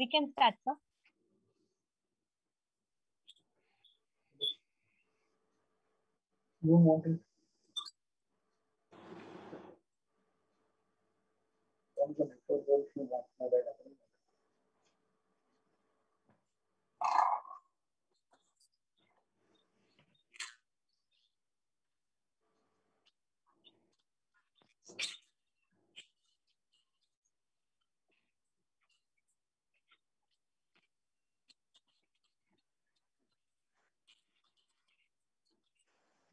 We can start, sir. You want it? From the network, you want mobile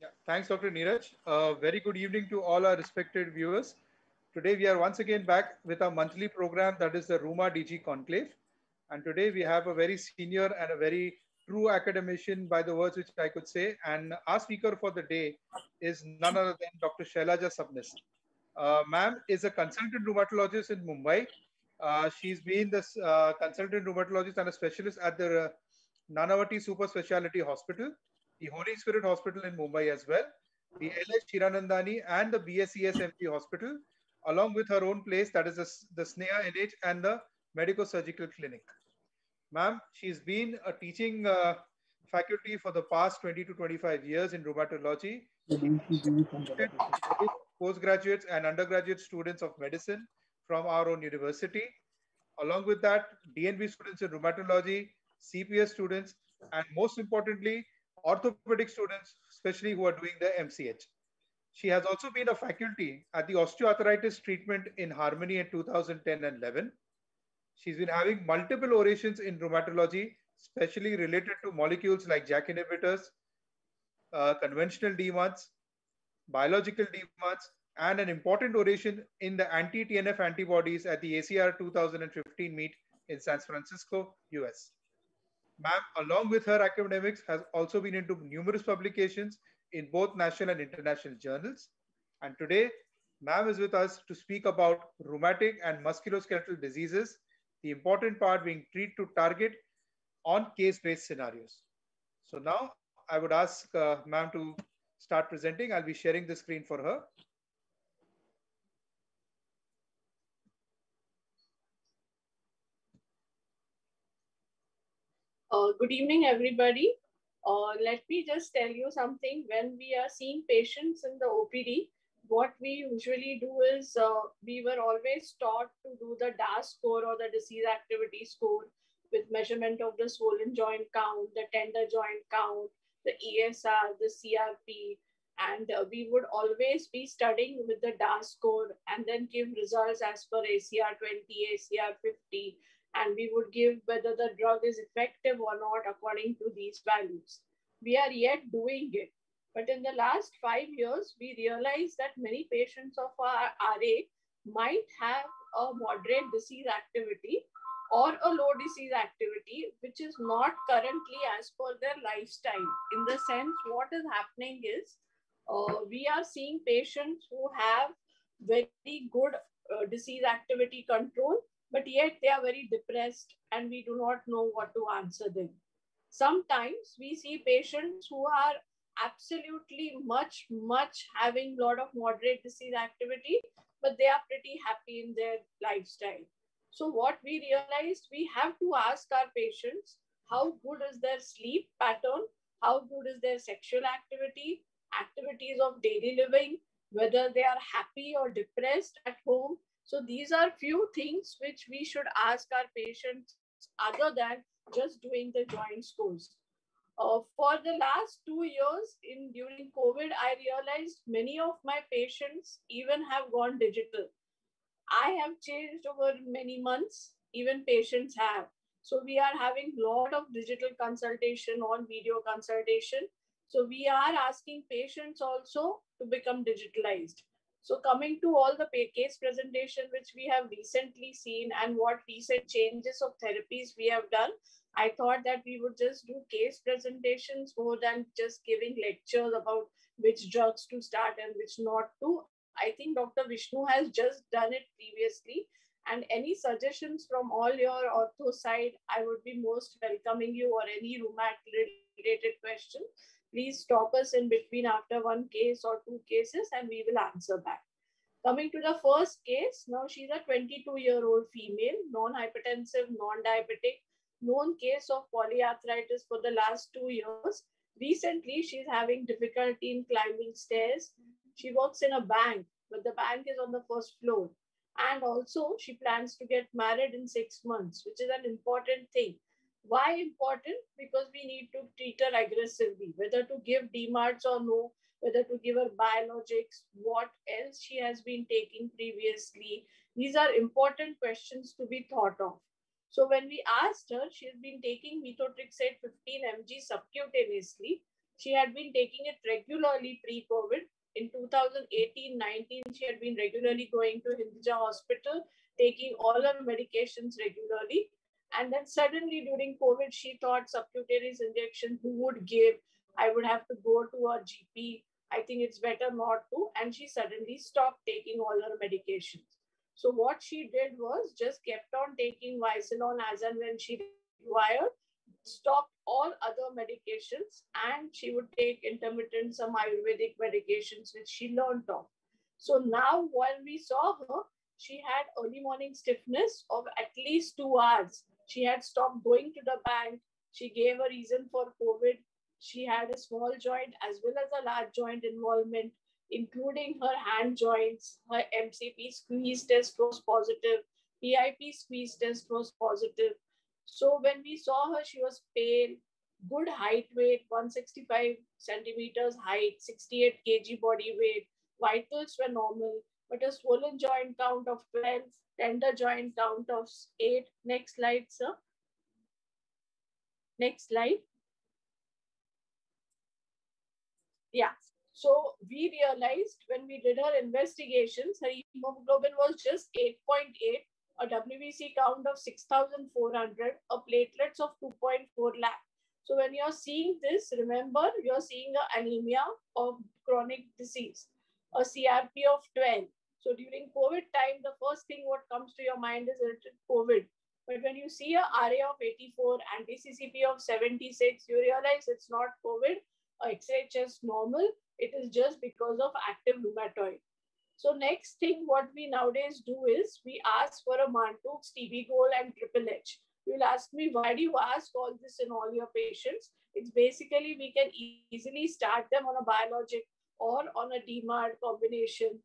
Yeah, thanks, Dr. Neeraj. Uh, very good evening to all our respected viewers. Today we are once again back with our monthly program that is the RheumaDigi Conclave. And today we have a very senior and a very true academician by the words which I could say. And our speaker for the day is none other than Dr. Shailaja Sabnis. Uh, Ma'am is a consultant rheumatologist in Mumbai. Uh, she's been the uh, consultant rheumatologist and a specialist at the Nanavati Super Speciality Hospital the Holy Spirit Hospital in Mumbai as well, the LH Hiranandani and the BSES MG Hospital, along with her own place, that is the, the Sneh NH and the Medico Surgical Clinic. Ma'am, she's been a teaching uh, faculty for the past 20 to 25 years in rheumatology, postgraduates and undergraduate students of medicine from our own university. Along with that, DNB students in rheumatology, CPS students, and most importantly, orthopedic students, especially who are doing the MCH. She has also been a faculty at the osteoarthritis treatment in Harmony in 2010 and 11. She's been having multiple orations in rheumatology, especially related to molecules like JAK inhibitors, uh, conventional DMARDs, biological DMARDs, and an important oration in the anti-TNF antibodies at the ACR 2015 meet in San Francisco, US. Ma'am, along with her academics, has also been into numerous publications in both national and international journals. And today, Ma'am is with us to speak about rheumatic and musculoskeletal diseases, the important part being treat to target on case-based scenarios. So now I would ask uh, Ma'am to start presenting. I'll be sharing the screen for her. Uh, good evening, everybody. Uh, let me just tell you something. When we are seeing patients in the OPD, what we usually do is uh, we were always taught to do the DAS score or the disease activity score with measurement of the swollen joint count, the tender joint count, the ESR, the CRP, and uh, we would always be studying with the DAS score and then give results as per ACR 20, ACR 50, and we would give whether the drug is effective or not according to these values. We are yet doing it. But in the last five years, we realized that many patients of our RA might have a moderate disease activity or a low disease activity, which is not currently as per their lifestyle. In the sense, what is happening is uh, we are seeing patients who have very good uh, disease activity control, but yet they are very depressed and we do not know what to answer them. Sometimes we see patients who are absolutely much, much having a lot of moderate disease activity, but they are pretty happy in their lifestyle. So what we realized, we have to ask our patients, how good is their sleep pattern? How good is their sexual activity, activities of daily living, whether they are happy or depressed at home, so these are few things which we should ask our patients other than just doing the joint scores. Uh, for the last two years in during COVID, I realized many of my patients even have gone digital. I have changed over many months, even patients have. So we are having a lot of digital consultation on video consultation. So we are asking patients also to become digitalized. So coming to all the case presentation which we have recently seen and what recent changes of therapies we have done, I thought that we would just do case presentations more than just giving lectures about which drugs to start and which not to. I think Dr. Vishnu has just done it previously. And any suggestions from all your ortho side, I would be most welcoming you or any rheumatic related question please stop us in between after one case or two cases and we will answer back. Coming to the first case, now she's a 22 year old female, non hypertensive, non diabetic, known case of polyarthritis for the last two years. Recently, she's having difficulty in climbing stairs. She works in a bank, but the bank is on the first floor. And also, she plans to get married in six months, which is an important thing. Why important? Because we need to treat her aggressively, whether to give DMARDs or no, whether to give her biologics, what else she has been taking previously. These are important questions to be thought of. So when we asked her, she has been taking methotrexate 15 mg subcutaneously. She had been taking it regularly pre-COVID. In 2018-19, she had been regularly going to Hinduja Hospital, taking all her medications regularly. And then suddenly during COVID, she thought subcutaneous injection, who would give? I would have to go to a GP. I think it's better not to. And she suddenly stopped taking all her medications. So what she did was just kept on taking Wysolone as and when she required, stopped all other medications, and she would take intermittent some Ayurvedic medications which she learned of. So now when we saw her, she had early morning stiffness of at least two hours. She had stopped going to the bank. She gave a reason for COVID. She had a small joint as well as a large joint involvement including her hand joints, her MCP squeeze test was positive, PIP squeeze test was positive. So when we saw her, she was pale, good height weight, 165 centimeters height, 68 kg body weight, vitals were normal, but a swollen joint count of 12, tender joint count of 8. Next slide, sir. Next slide. Yeah, so we realized when we did our investigations, her hemoglobin was just 8.8, a WBC count of 6,400, a platelets of 2.4 lakh. So when you're seeing this, remember you're seeing an anemia of chronic disease, a CRP of 12. So during COVID time, the first thing what comes to your mind is COVID. But when you see a RA of 84, and DCCP of 76, you realize it's not COVID, uh, X-ray chest normal, it is just because of active rheumatoid. So next thing what we nowadays do is we ask for a Mantoux, TB gold and Triple H. You'll ask me, why do you ask all this in all your patients? It's basically we can easily start them on a biologic or on a DMARD combination.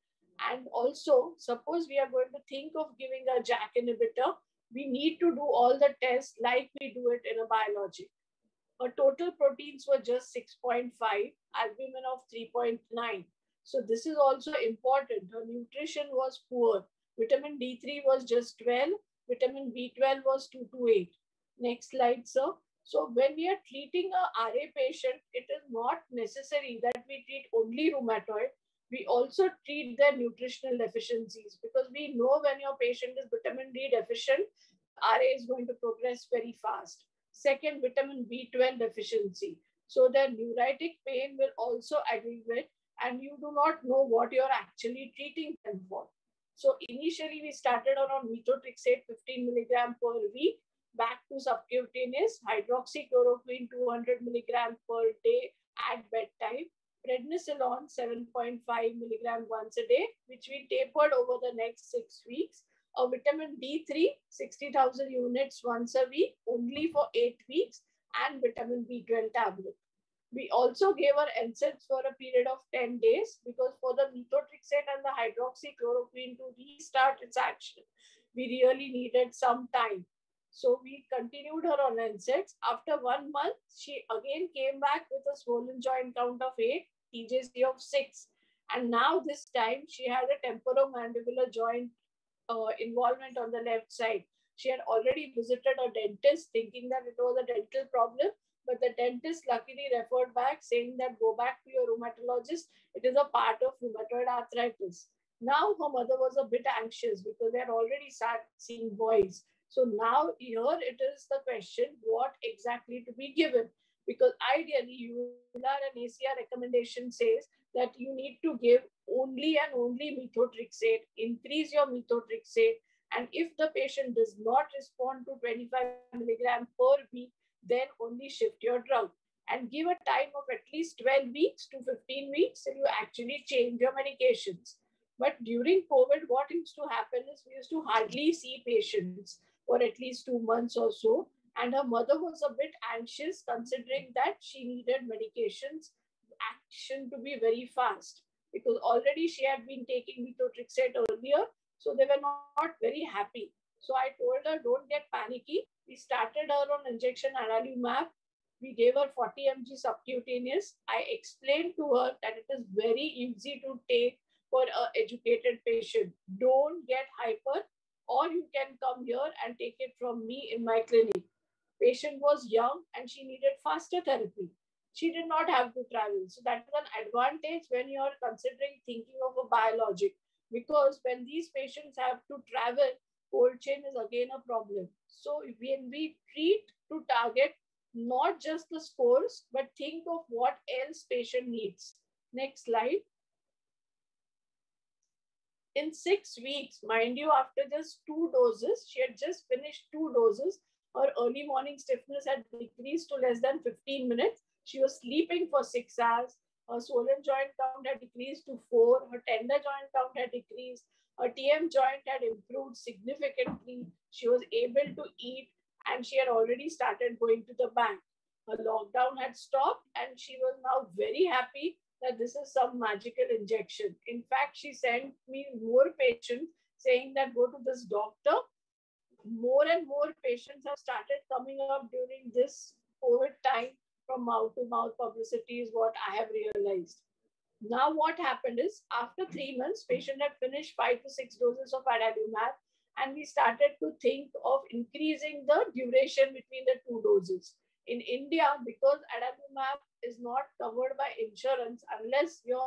And also, suppose we are going to think of giving a JAK inhibitor, we need to do all the tests like we do it in a biologic. Her total proteins were just 6.5, albumin of 3.9. So this is also important. Her nutrition was poor. Vitamin D3 was just 12. Vitamin B12 was 2 to 8. Next slide, sir. So when we are treating a RA patient, it is not necessary that we treat only rheumatoid. We also treat their nutritional deficiencies because we know when your patient is vitamin D deficient, RA is going to progress very fast. Second, vitamin B12 deficiency. So their neuritic pain will also aggravate and you do not know what you're actually treating them for. So initially we started on methotrexate 15 milligram per week, back to subcutaneous, hydroxychloroquine 200 milligram per day at bedtime, prednisolone 7.5 milligram once a day, which we tapered over the next six weeks, a vitamin D3, 60,000 units once a week, only for eight weeks, and vitamin B12 tablet. We also gave her NSAIDs for a period of 10 days because for the methotrexate and the hydroxychloroquine to restart its action, we really needed some time. So we continued her on NSAIDs. After one month, she again came back with a swollen joint count of 8, TJC of 6. And now this time she had a temporomandibular joint uh, involvement on the left side. She had already visited a dentist thinking that it was a dental problem, but the dentist luckily referred back saying that go back to your rheumatologist. It is a part of rheumatoid arthritis. Now her mother was a bit anxious because they had already started seeing boys. So now here it is the question, what exactly to be given? Because ideally, EULAR and ACR recommendation says that you need to give only and only methotrexate, increase your methotrexate. And if the patient does not respond to 25 milligram per week, then only shift your drug and give a time of at least 12 weeks to 15 weeks till you actually change your medications. But during COVID, what used to happen is we used to hardly see patients for at least two months or so. And her mother was a bit anxious considering that she needed medications action to be very fast because already she had been taking methotrexate earlier. So they were not very happy. So I told her, don't get panicky. We started her on injection adalimumab. We gave her 40 mg subcutaneous. I explained to her that it is very easy to take for an educated patient. Don't get hyper or you can come here and take it from me in my clinic. Patient was young and she needed faster therapy. She did not have to travel. So that is an advantage when you are considering thinking of a biologic because when these patients have to travel, cold chain is again a problem. So when we treat to target not just the scores, but think of what else patient needs. Next slide. In six weeks, mind you, after just two doses, she had just finished two doses. Her early morning stiffness had decreased to less than 15 minutes. She was sleeping for six hours. Her swollen joint count had decreased to four. Her tender joint count had decreased. Her TM joint had improved significantly. She was able to eat and she had already started going to the bank. Her lockdown had stopped and she was now very happy that this is some magical injection. In fact, she sent me more patients saying that go to this doctor. More and more patients have started coming up during this COVID time from mouth to mouth publicity is what I have realized. Now, what happened is after three months, patient had finished five to six doses of adalimumab, and we started to think of increasing the duration between the two doses. In India, because adalimumab is not covered by insurance unless your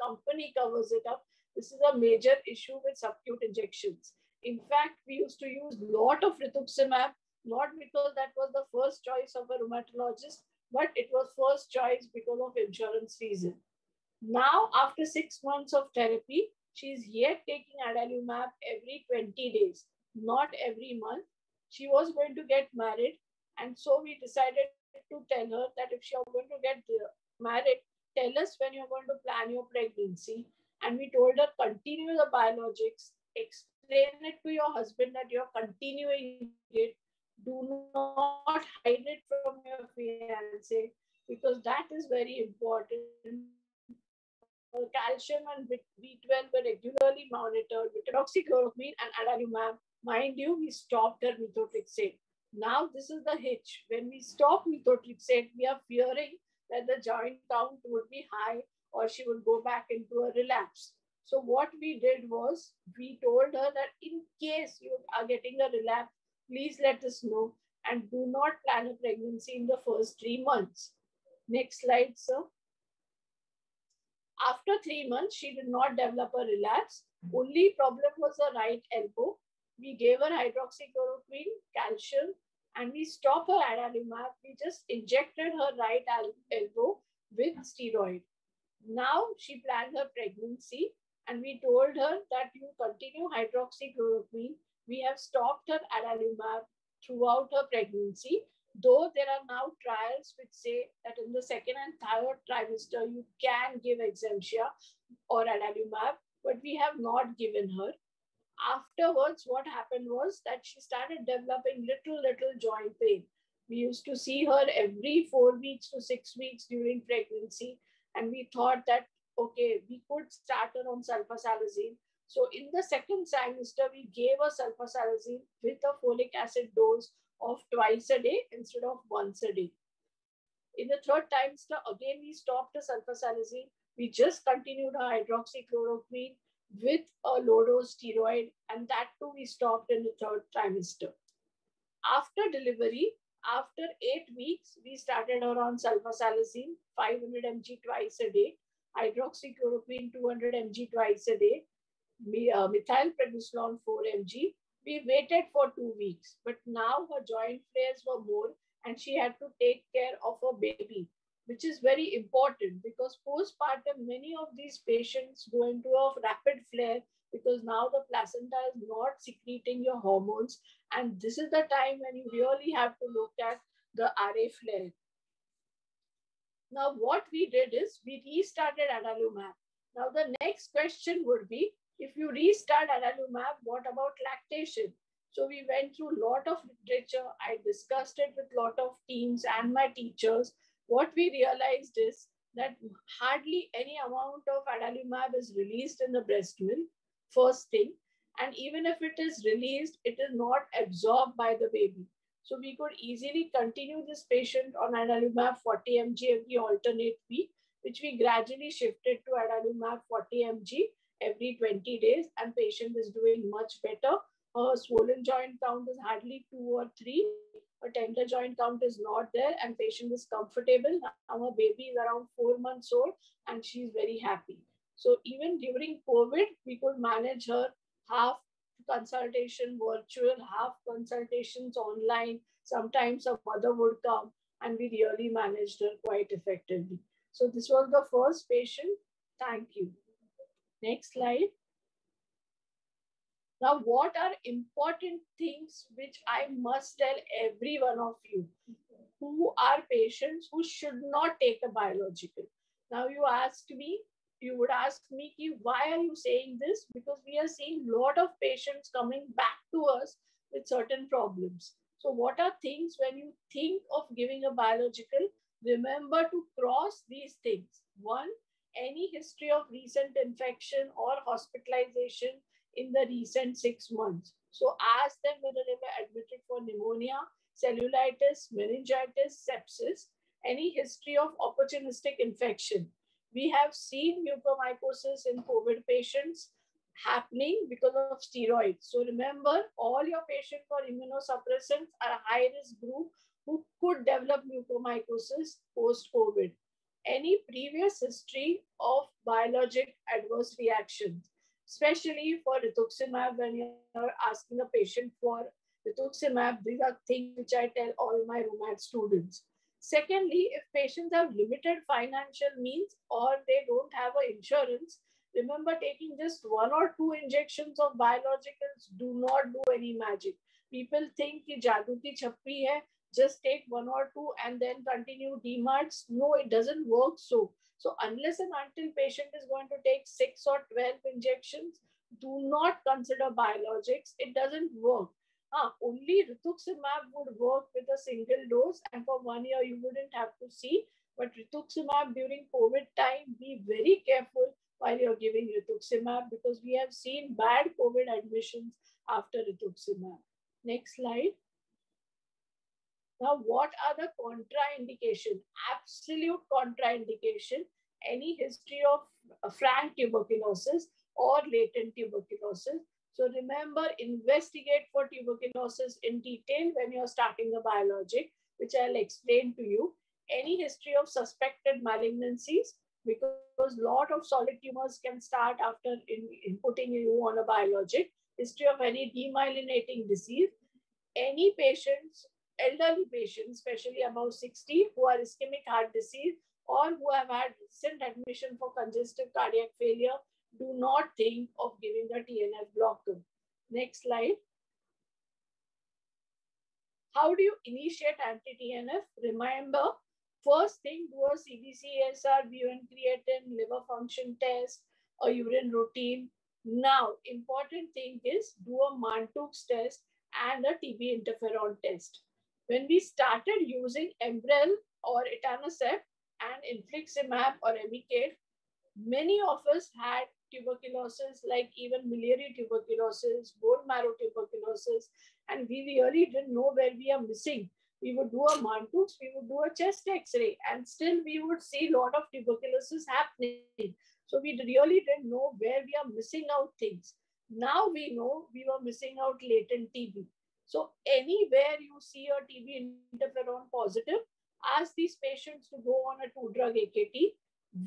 company covers it up, this is a major issue with subcute injections. In fact, we used to use a lot of rituximab, not because that was the first choice of a rheumatologist, but it was first choice because of insurance reason. Now, after six months of therapy, she's yet taking adalimumab every 20 days, not every month. She was going to get married, and so we decided to tell her that if you're going to get married, tell us when you're going to plan your pregnancy. And we told her continue the biologics, explain it to your husband that you're continuing it. Do not hide it from your fiance because that is very important uh, calcium and B12 were regularly monitored with hydroxychloroquine and adalimumab. Mind you, we stopped her methotrexate. Now this is the hitch. When we stop methotrexate, we are fearing that the joint count would be high or she would go back into a relapse. So what we did was we told her that in case you are getting a relapse, please let us know and do not plan a pregnancy in the first three months. Next slide, sir. After three months, she did not develop a relapse. Only problem was the right elbow. We gave her hydroxychloroquine, calcium, and we stopped her adalimumab. We just injected her right elbow with steroid. Now she planned her pregnancy, and we told her that you continue hydroxychloroquine. We have stopped her adalimumab throughout her pregnancy, though there are now trials which say that in the second and third trimester you can give Cimzia or adalimumab, but we have not given her. Afterwards, what happened was that she started developing little, little joint pain. We used to see her every four weeks to six weeks during pregnancy, and we thought that, okay, we could start her on sulfasalazine. So in the second trimester, we gave her sulfasalazine with a folic acid dose of twice a day instead of once a day. In the third trimester, again, we stopped the sulfasalazine. We just continued our hydroxychloroquine with a low dose steroid, and that too we stopped in the third trimester. After delivery, after eight weeks, we started her on sulfasalazine, 500 mg twice a day, hydroxychloroquine, 200 mg twice a day, uh, methylprednisolone, 4 mg, we waited for two weeks, but now her joint flares were more and she had to take care of her baby, which is very important because postpartum, many of these patients go into a rapid flare because now the placenta is not secreting your hormones. And this is the time when you really have to look at the RA flare. Now, what we did is we restarted adalimumab. Now, the next question would be, If you restart adalimumab, what about lactation? So we went through a lot of literature. I discussed it with a lot of teams and my teachers. What we realized is that hardly any amount of adalimumab is released in the breast milk, first thing. And even if it is released, it is not absorbed by the baby. So we could easily continue this patient on adalimumab 40 mg every alternate week, which we gradually shifted to adalimumab 40 mg every 20 days and patient is doing much better. Her swollen joint count is hardly two or three. Her tender joint count is not there and patient is comfortable. Our baby is around four months old and she's very happy. So even during COVID, we could manage her half consultation virtual, half consultations online. Sometimes a mother would come and we really managed her quite effectively. So this was the first patient. Thank you. Next slide. Now, what are important things which I must tell every one of you who are patients who should not take a biological? Now, you asked me, you would ask me, why are you saying this? Because we are seeing a lot of patients coming back to us with certain problems. So, what are things when you think of giving a biological? Remember to cross these things. One, any history of recent infection or hospitalization in the recent six months. So ask them whether they were admitted for pneumonia, cellulitis, meningitis, sepsis, any history of opportunistic infection. We have seen mucormycosis in COVID patients happening because of steroids. So remember, all your patients for immunosuppressants are a high-risk group who could develop mucormycosis post-COVID. Any previous history of biologic adverse reactions, especially for rituximab when you're asking a patient for rituximab, these are things which I tell all my rheumat students. Secondly, if patients have limited financial means or they don't have an insurance, remember taking just one or two injections of biologicals do not do any magic. People think ki jadoo ki chappi hai, just take one or two and then continue DMARDs. No, it doesn't work so. So unless and until patient is going to take six or 12 injections, do not consider biologics. It doesn't work. Uh, only rituximab would work with a single dose and for one year you wouldn't have to see. But rituximab during COVID time, be very careful while you're giving rituximab because we have seen bad COVID admissions after rituximab. Next slide. Now, what are the contraindication? Absolute contraindication. Any history of uh, frank tuberculosis or latent tuberculosis. So remember, investigate for tuberculosis in detail when you're starting a biologic, which I'll explain to you. Any history of suspected malignancies, because a lot of solid tumors can start after in, in putting you on a biologic. History of any demyelinating disease. Any patients elderly patients, especially above 60, who are ischemic heart disease or who have had recent admission for congestive cardiac failure, do not think of giving a TNF blocker. Next slide. How do you initiate anti-TNF? Remember, first thing, do a CBC, ESR, BUN creatine, liver function test, a urine routine. Now, important thing is do a Mantoux test and a TB interferon test. When we started using Enbrel or etanercept and infliximab or Remicade, many of us had tuberculosis, like even miliary tuberculosis, bone marrow tuberculosis, and we really didn't know where we are missing. We would do a Mantoux, we would do a chest x-ray, and still we would see a lot of tuberculosis happening. So we really didn't know where we are missing out things. Now we know we were missing out latent TB. So anywhere you see a TB interferon positive, ask these patients to go on a two-drug AKT.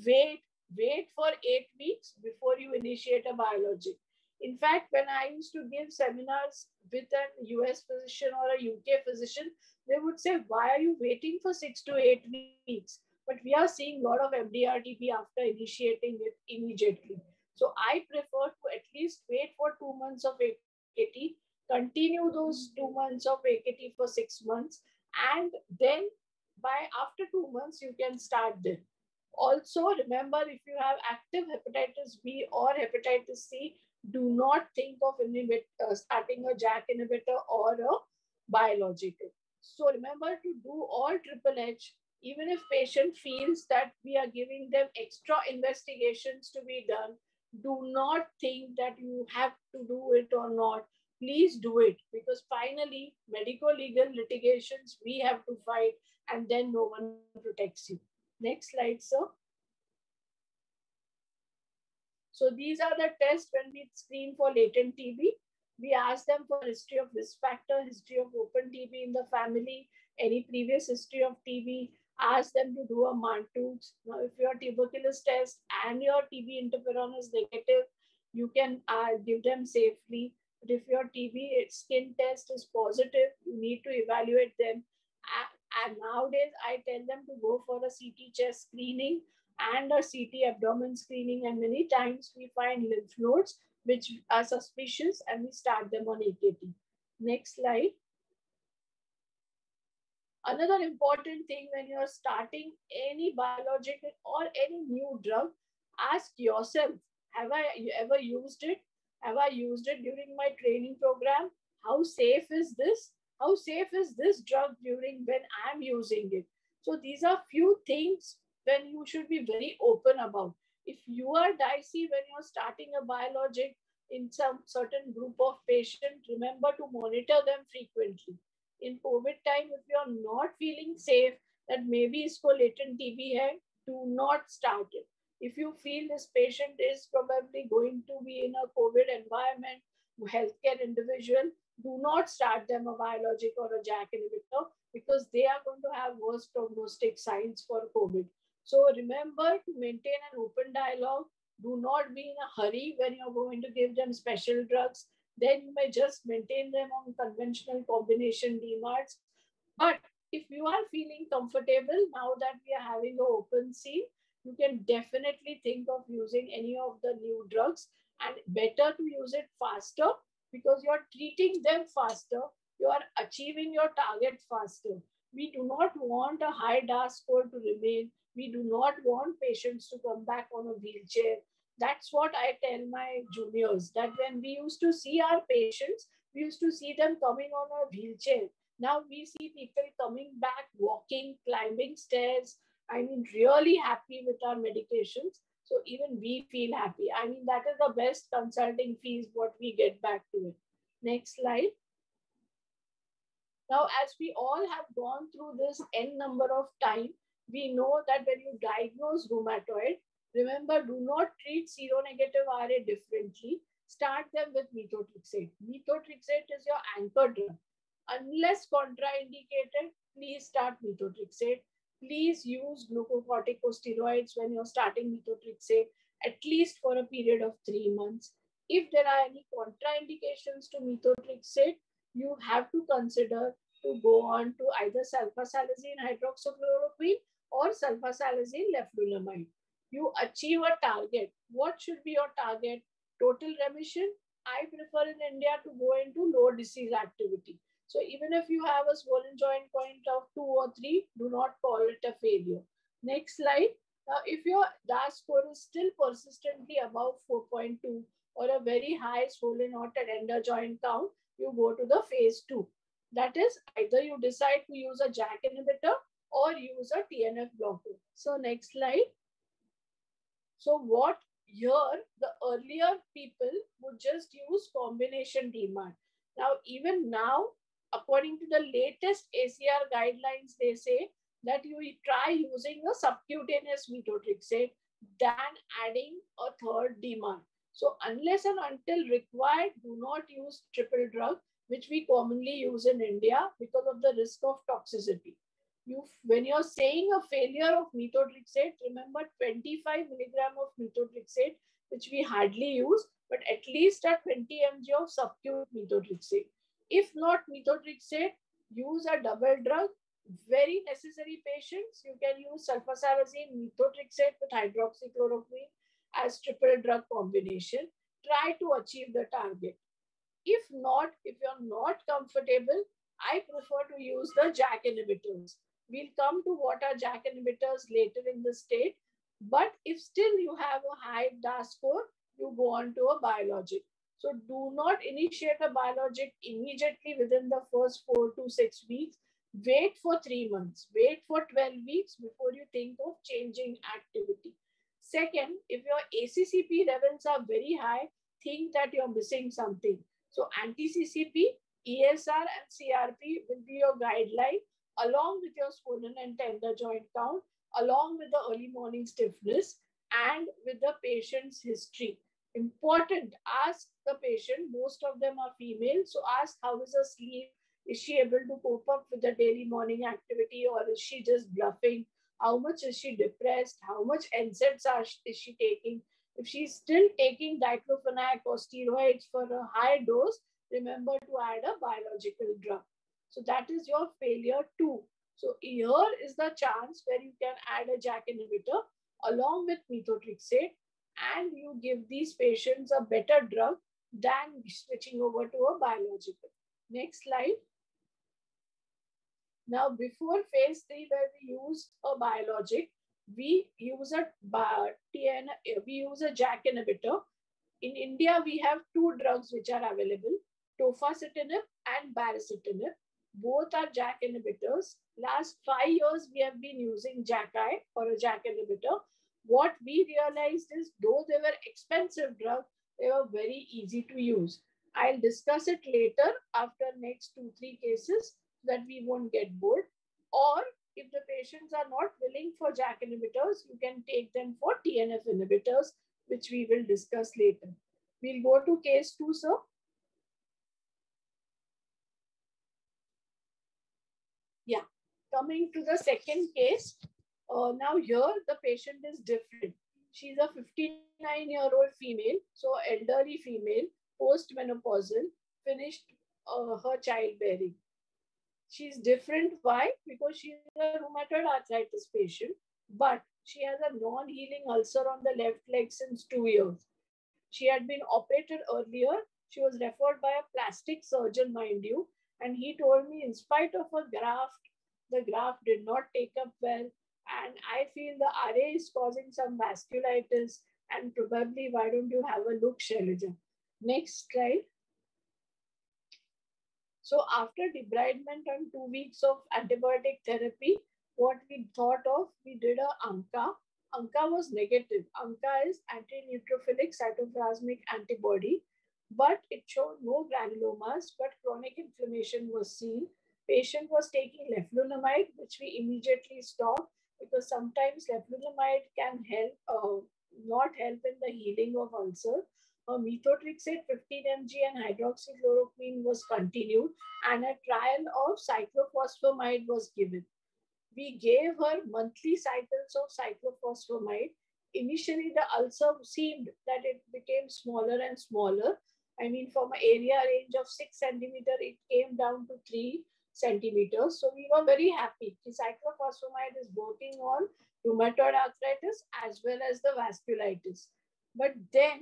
Wait, wait for eight weeks before you initiate a biologic. In fact, when I used to give seminars with a US physician or a UK physician, they would say, why are you waiting for six to eight weeks? But we are seeing a lot of MDR-TB after initiating it immediately. So I prefer to at least wait for two months of AKT continue those two months of AKT for six months, and then by after two months, you can start them. Also, remember if you have active hepatitis B or hepatitis C, do not think of inhibit, uh, starting a JAK inhibitor or a biological. So remember to do all triple H, even if patient feels that we are giving them extra investigations to be done, do not think that you have to do it or not. Please do it because finally, medical legal litigations we have to fight and then no one protects you. Next slide, sir. So these are the tests when we screen for latent TB. We ask them for history of risk factor, history of open TB in the family, any previous history of TB, ask them to do a Mantoux. Now, if your tuberculosis test and your TB interferon is negative, you can uh, give them safely. But if your TB skin test is positive, you need to evaluate them. And nowadays, I tell them to go for a CT chest screening and a CT abdomen screening. And many times we find lymph nodes which are suspicious and we start them on AKT. Next slide. Another important thing when you're starting any biological or any new drug, ask yourself, have I ever used it? Have I used it during my training program? How safe is this? How safe is this drug during when I'm using it? So these are few things when you should be very open about. If you are dicey when you're starting a biologic in some certain group of patients, remember to monitor them frequently. In COVID time, if you're not feeling safe, that maybe for latent TB do not start it. If you feel this patient is probably going to be in a COVID environment, healthcare individual, do not start them a biologic or a JAK inhibitor because they are going to have worse prognostic signs for COVID. So remember to maintain an open dialogue. Do not be in a hurry when you're going to give them special drugs. Then you may just maintain them on conventional combination DMARDs. But if you are feeling comfortable now that we are having an open scene, you can definitely think of using any of the new drugs and better to use it faster because you're treating them faster, you are achieving your target faster. We do not want a high DAS score to remain. We do not want patients to come back on a wheelchair. That's what I tell my juniors that when we used to see our patients, we used to see them coming on a wheelchair. Now we see people coming back, walking, climbing stairs. I mean, really happy with our medications. So even we feel happy. I mean, that is the best consulting fees, what we get back to it. Next slide. Now, as we all have gone through this n number of time, we know that when you diagnose rheumatoid, remember, do not treat seronegative RA differently. Start them with methotrexate. Methotrexate is your anchor drug. Unless contraindicated, please start methotrexate please use glucocorticosteroids when you're starting methotrexate, at least for a period of three months. If there are any contraindications to methotrexate, you have to consider to go on to either sulfasalazine hydroxychloroquine or sulfasalazine leflunomide. You achieve a target. What should be your target? Total remission. I prefer in India to go into low disease activity. So even if you have a swollen joint point of two or three, do not call it a failure. Next slide. Now, if your DAS score is still persistently above 4.2 or a very high swollen or tender joint count, you go to the phase two. That is either you decide to use a JAK inhibitor or use a TNF blocker. So next slide. So what here, the earlier people would just use combination DMARD. Now, even now, according to the latest ACR guidelines, they say that you try using a subcutaneous methotrexate than adding a third DMARD. So unless and until required, do not use triple drug, which we commonly use in India because of the risk of toxicity. You, when you're saying a failure of methotrexate, remember 25 milligram of methotrexate, which we hardly use, but at least a 20 mg of subcutaneous methotrexate. If not methotrexate, use a double drug. Very necessary patients, you can use sulfasalazine methotrexate with hydroxychloroquine as triple drug combination. Try to achieve the target. If not, if you're not comfortable, I prefer to use the JAK inhibitors. We'll come to what are JAK inhibitors later in the state. But if still you have a high DAS score, you go on to a biologic. So do not initiate a biologic immediately within the first four to six weeks. Wait for three months. Wait for 12 weeks before you think of changing activity. Second, if your ACCP levels are very high, think that you're missing something. So anti-CCP, ESR and CRP will be your guideline along with your swollen and tender joint count, along with the early morning stiffness and with the patient's history. Important, ask the patient, most of them are female, so ask how is her sleep, is she able to cope up with the daily morning activity or is she just bluffing? How much is she depressed? How much NSAIDs are, is she taking? If she's still taking diclofenac or steroids for a high dose, remember to add a biological drug. So that is your failure two. So here is the chance where you can add a JAK inhibitor along with methotrexate and you give these patients a better drug than switching over to a biological. Next slide. Now, before phase three, where we use a biologic, we use a TN, we use a JAK inhibitor. In India, we have two drugs which are available, tofacitinib and baricitinib. Both are JAK inhibitors. Last five years, we have been using JAKi or a JAK inhibitor. What we realized is, though they were expensive drugs, they were very easy to use. I'll discuss it later after next two, three cases that we won't get bored. Or if the patients are not willing for JAK inhibitors, you can take them for TNF inhibitors, which we will discuss later. We'll go to case two, sir. Yeah, coming to the second case. Uh, now here the patient is different. She's a 59 year old female, so elderly female, postmenopausal, finished uh, her childbearing. She's different. Why? Because she's a rheumatoid arthritis patient, but she has a non-healing ulcer on the left leg since two years. She had been operated earlier. She was referred by a plastic surgeon, mind you, and he told me in spite of her graft, the graft did not take up well. And I feel the RA is causing some vasculitis and probably why don't you have a look, Shailaja? Next slide. So after debridement and two weeks of antibiotic therapy, what we thought of, we did a ANCA. ANCA was negative. ANCA is anti-neutrophilic cytoplasmic antibody, but it showed no granulomas, but chronic inflammation was seen. Patient was taking leflunomide, which we immediately stopped because sometimes leflunomide can help, uh, not help in the healing of ulcer uh, methotrexate 15 mg and hydroxychloroquine was continued and a trial of cyclophosphamide was given. We gave her monthly cycles of cyclophosphamide. Initially, the ulcer seemed that it became smaller and smaller. I mean, from an area range of 6 centimeter, it came down to 3 centimeters. So we were very happy. The cyclophosphamide is working on rheumatoid arthritis as well as the vasculitis. But then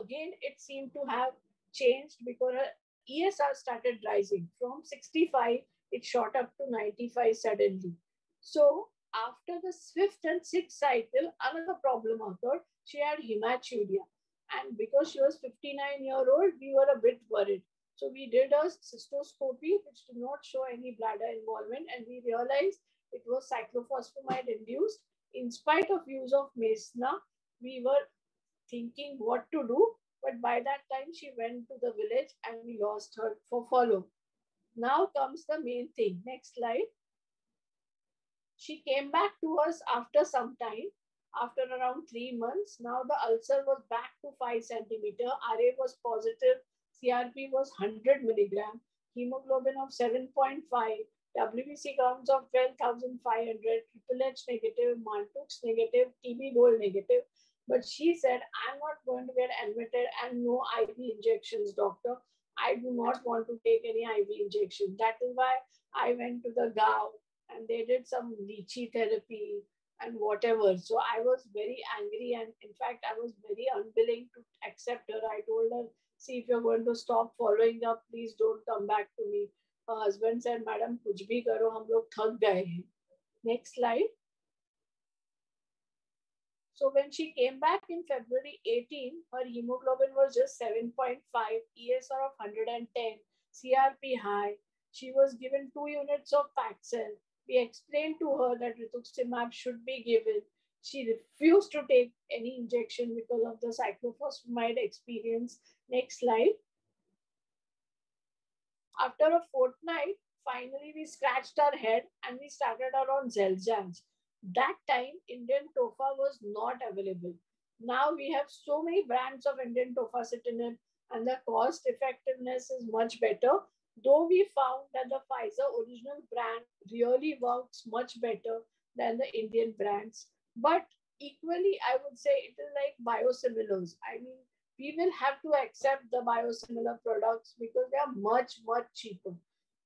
again it seemed to have changed because ESR started rising from 65, it shot up to 95 suddenly. So after the fifth and sixth cycle, another problem occurred. She had hematuria. And because she was 59 year old, we were a bit worried. So we did a cystoscopy, which did not show any bladder involvement. And we realized it was cyclophosphamide induced. In spite of use of Mesna, we were thinking what to do. But by that time, she went to the village and we lost her for follow. Now comes the main thing. Next slide. She came back to us after some time, after around three months. Now the ulcer was back to five centimeter. RA was positive. CRP was 100 milligram. Hemoglobin of 7.5. WBC counts of 12,500. Triple H negative. Mantoux negative. TB gold negative. But she said, I'm not going to get admitted and no IV injections, doctor. I do not want to take any IV injection. That is why I went to the Gao and they did some lychee therapy and whatever. So I was very angry and in fact, I was very unwilling to accept her. I told her, see, if you're going to stop following up, please don't come back to me. Her husband said, Madam, kuch bhi karo, hum log thak gaye Next slide. So when she came back in February 18, her hemoglobin was just 7.5, ESR of 110, CRP high. She was given two units of packed cell. We explained to her that rituximab should be given. She refused to take any injection because of the cyclophosphamide experience. Next slide. After a fortnight, finally we scratched our head and we started our on Xeljanz. That time, Indian Tofa was not available. Now we have so many brands of Indian tofacitinib and the cost effectiveness is much better. Though we found that the Pfizer original brand really works much better than the Indian brands. But equally, I would say it is like biosimilars. I mean, we will have to accept the biosimilar products because they are much, much cheaper.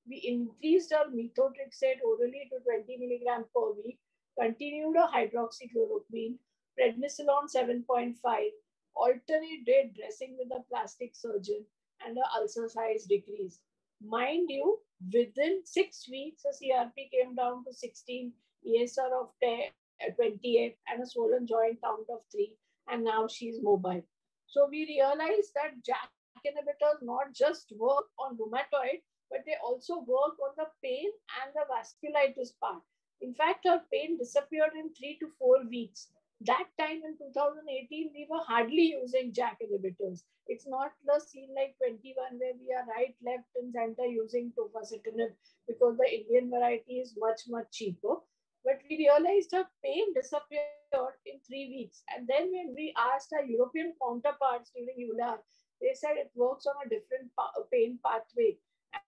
We increased our methotrexate orally to 20 milligram per week, continued a hydroxychloroquine, prednisolone 7.5, alternate day dressing with a plastic surgeon, and the ulcer size decreased. Mind you, within six weeks, the CRP came down to 16, ESR of 10, 28, and a swollen joint count of 3, and now she's mobile. So we realized that JAK inhibitors not just work on rheumatoid, but they also work on the pain and the vasculitis part. In fact, her pain disappeared in three to four weeks. That time in 2018, we were hardly using JAK inhibitors. It's not the scene like 21 where we are right, left, and center using tofacitinib because the Indian variety is much, much cheaper. But we realized her pain disappeared in three weeks. And then when we asked our European counterparts during EULAR, they said it works on a different pa pain pathway.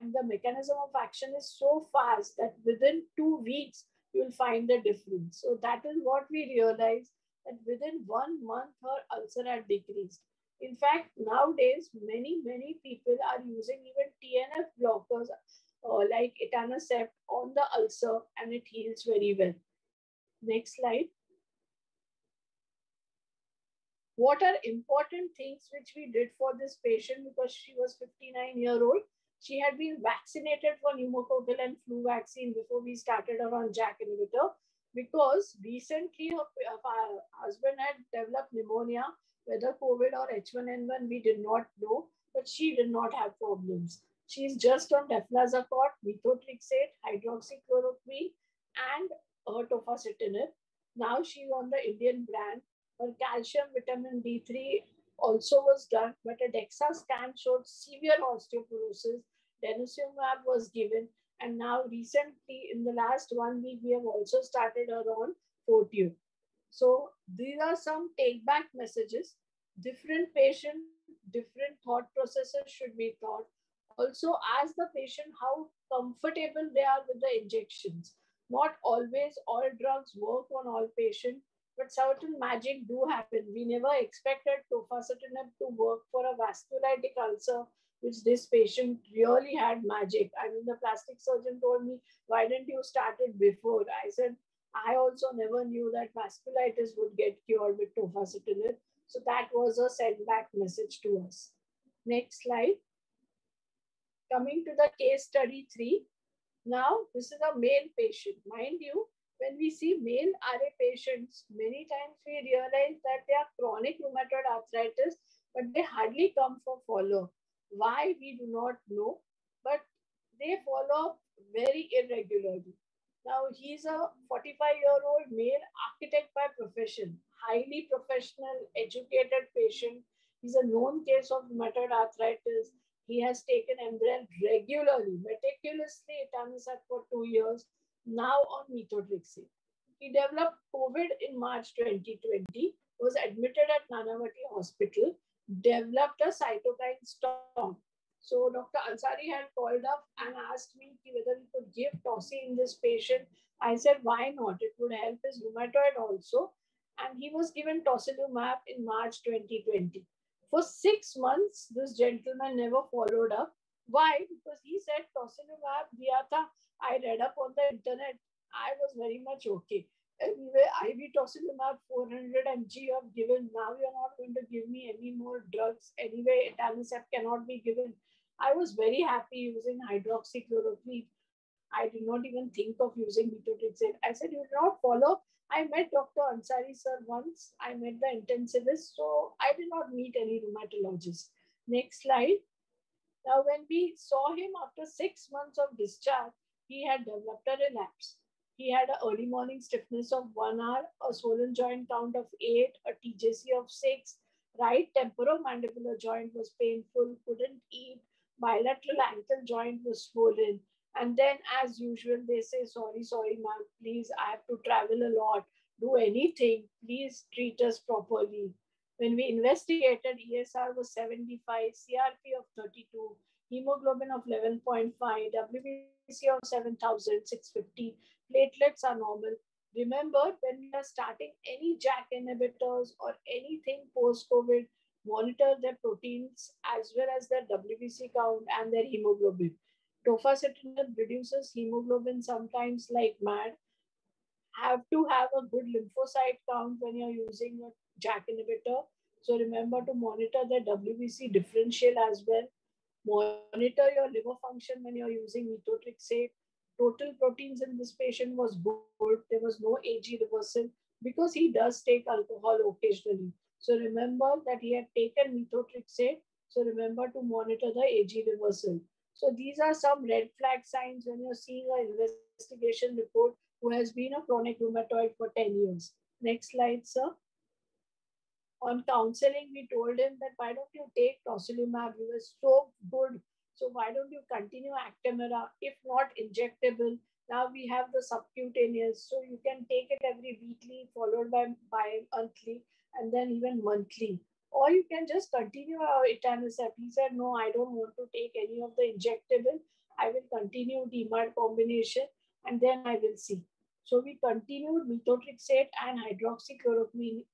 And the mechanism of action is so fast that within two weeks, you'll find the difference. So that is what we realized that within one month, her ulcer had decreased. In fact, nowadays, many, many people are using even TNF blockers uh, like etanercept on the ulcer and it heals very well. Next slide. What are important things which we did for this patient because she was 59 year old. She had been vaccinated for pneumococcal and flu vaccine before we started her on JAK inhibitor because recently her, her husband had developed pneumonia, whether COVID or H1N1, we did not know, but she did not have problems. She's just on deflazacort, methotrexate, hydroxychloroquine, and her tofacitinib. Now she's on the Indian brand. Her calcium, vitamin D3 also was done, but a DEXA scan showed severe osteoporosis. Denosumab was given, and now recently, in the last one week, we have also started her on Forteo. So these are some take back messages. Different patient, different thought processes should be thought also ask the patient how comfortable they are with the injections. Not always all drugs work on all patients, but certain magic do happen. We never expected tofacitinib to work for a vasculitic ulcer, which this patient really had magic. I mean, the plastic surgeon told me, why didn't you start it before? I said, I also never knew that vasculitis would get cured with tofacitinib. So that was a send back message to us. Next slide. Coming to the case study three. Now, this is a male patient. Mind you, when we see male RA patients, many times we realize that they are chronic rheumatoid arthritis, but they hardly come for follow. Why, we do not know, but they follow very irregularly. Now, he's a 45-year-old male architect by profession, highly professional, educated patient. He's a known case of rheumatoid arthritis he has taken Enbrel regularly, meticulously etanercept for two years, now on methotrexate. He developed COVID in March 2020, was admitted at Nanavati Hospital, developed a cytokine storm. So Dr. Ansari had called up and asked me whether we could give Toci in this patient. I said, why not? It would help his rheumatoid also. And he was given tocilizumab in March 2020. For six months, this gentleman never followed up. Why? Because he said tocilizumab diya. I read up on the internet. I was very much okay. Anyway, IV tocilizumab 400 mg you have given. Now you're not going to give me any more drugs. Anyway, etanercept cannot be given. I was very happy using hydroxychloroquine. I did not even think of using methotrexate. I said, you do not follow. I met Dr. Ansari sir once. I met the intensivist, so I did not meet any rheumatologist. Next slide. Now, when we saw him after six months of discharge, he had developed a relapse. He had an early morning stiffness of one hour, a swollen joint count of eight, a TJC of six, right temporomandibular joint was painful, couldn't eat, bilateral ankle joint was swollen. And then, as usual, they say, Sorry, sorry, ma'am, please, I have to travel a lot, do anything, please treat us properly. When we investigated, ESR was 75, CRP of 32, hemoglobin of 11.5, WBC of 7,650, platelets are normal. Remember, when we are starting any JAK inhibitors or anything post-COVID, monitor their proteins as well as their WBC count and their hemoglobin. Tofacitinib reduces hemoglobin sometimes like mad. Have to have a good lymphocyte count when you're using a JAK inhibitor. So remember to monitor the WBC differential as well. Monitor your liver function when you're using methotrexate. Total proteins in this patient was good. There was no AG reversal because he does take alcohol occasionally. So remember that he had taken methotrexate. So remember to monitor the AG reversal. So these are some red flag signs when you're seeing an investigation report who has been a chronic rheumatoid for 10 years. Next slide, sir. On counseling, we told him that why don't you take tocilizumab? You were so good. So why don't you continue Actemra? If not injectable, now we have the subcutaneous. So you can take it every weekly, followed by bi-monthly, and then even monthly or you can just continue our etanercept. He said, no, I don't want to take any of the injectable. I will continue DMARD combination and then I will see. So we continued methotrexate and hydroxychloroquine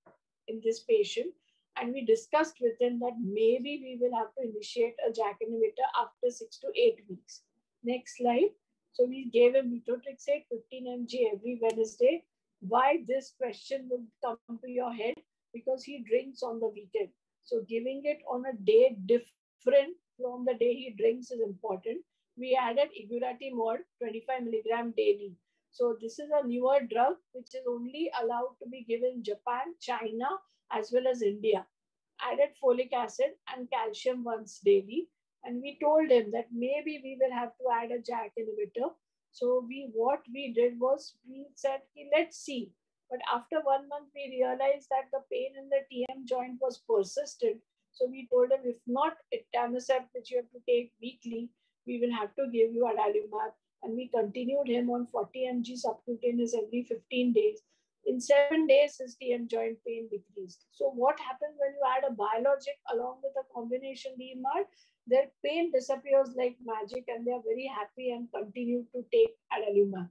in this patient. And we discussed with him that maybe we will have to initiate a JAK inhibitor after six to eight weeks. Next slide. So we gave him methotrexate 15 mg every Wednesday. Why this question would come to your head? Because he drinks on the weekend. So giving it on a day different from the day he drinks is important. We added iguratimod 25 milligram daily. So this is a newer drug which is only allowed to be given Japan, China, as well as India. Added folic acid and calcium once daily. And we told him that maybe we will have to add a JAK inhibitor. So we what we did was we said, let's see but after one month, we realized that the pain in the TM joint was persistent. So we told him, if not etanercept, which you have to take weekly, we will have to give you adalimumab. And we continued him on 40 mg subcutaneous every 15 days. In seven days, his TM joint pain decreased. So what happens when you add a biologic along with a combination DMARD? Their pain disappears like magic and they are very happy and continue to take adalimumab